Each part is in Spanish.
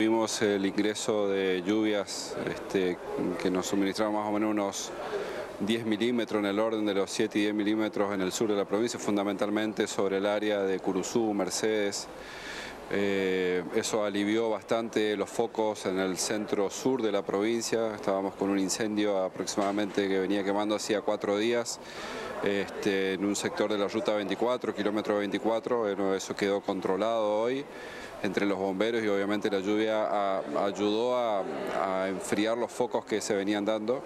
Tuvimos el ingreso de lluvias este, que nos suministraron más o menos unos 10 milímetros en el orden de los 7 y 10 milímetros en el sur de la provincia, fundamentalmente sobre el área de Curuzú, Mercedes. Eh, eso alivió bastante los focos en el centro sur de la provincia. Estábamos con un incendio aproximadamente que venía quemando hacía cuatro días este, en un sector de la ruta 24, kilómetro 24. Bueno, eso quedó controlado hoy entre los bomberos y obviamente la lluvia ayudó a, enfriar los focos que se venían dando.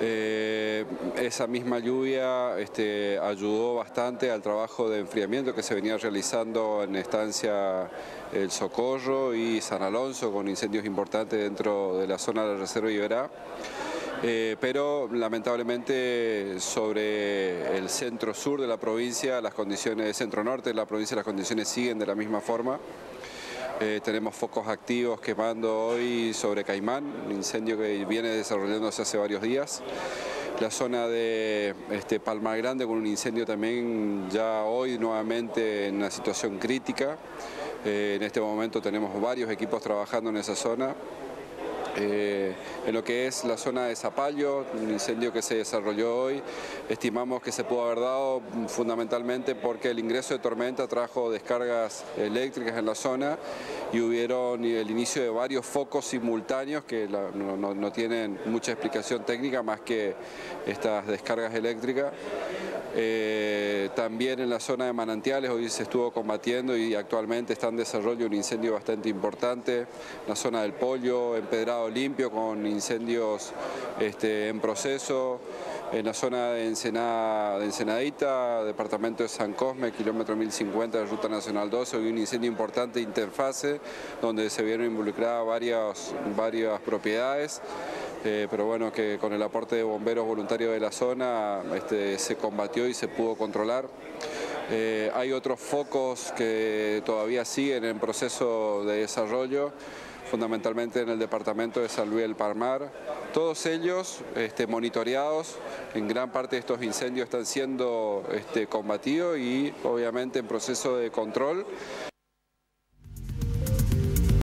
Eh, esa misma lluvia este, ayudó bastante al trabajo de enfriamiento que se venía realizando en estancia El Socorro y San Alonso con incendios importantes dentro de la zona de la Reserva Iberá. Eh, pero lamentablemente sobre el centro sur de la provincia, las condiciones, centro norte de la provincia, las condiciones siguen de la misma forma. Eh, tenemos focos activos quemando hoy sobre Caimán, un incendio que viene desarrollándose hace varios días. La zona de este, Palma Grande con un incendio también ya hoy nuevamente en una situación crítica. Eh, en este momento tenemos varios equipos trabajando en esa zona. Eh, en lo que es la zona de Zapallo, un incendio que se desarrolló hoy, estimamos que se pudo haber dado fundamentalmente porque el ingreso de tormenta trajo descargas eléctricas en la zona y hubieron el inicio de varios focos simultáneos que no, tienen mucha explicación técnica más que estas descargas eléctricas. Eh, también en la zona de manantiales hoy se estuvo combatiendo y actualmente está en desarrollo un incendio bastante importante, la zona del Pollo, empedrado limpio con incendios este, en proceso, en la zona de, Ensenada, de Ensenadita, departamento de San Cosme, kilómetro 1050 de Ruta Nacional 12, hoy un incendio importante interfase donde se vieron involucradas varias, varias propiedades. Eh, pero bueno, que con el aporte de bomberos voluntarios de la zona este, se combatió y se pudo controlar. Eh, hay otros focos que todavía siguen en proceso de desarrollo, fundamentalmente en el departamento de San Luis del Palmar. Todos ellos este, monitoreados, en gran parte de estos incendios están siendo este, combatidos y obviamente en proceso de control.